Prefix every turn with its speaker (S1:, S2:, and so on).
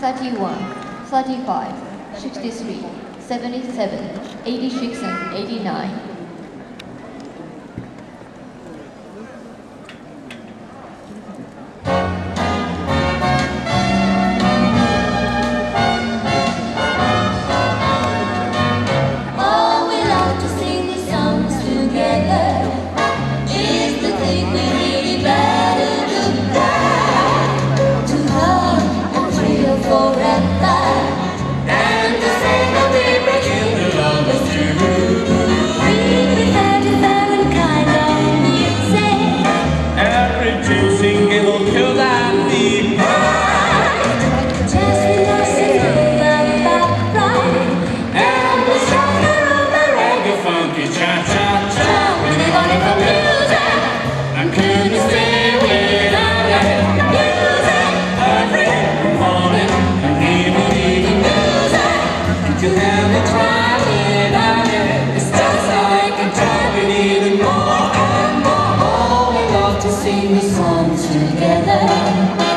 S1: 31, 35, 63, 77, 86 and 89.
S2: sing the song together.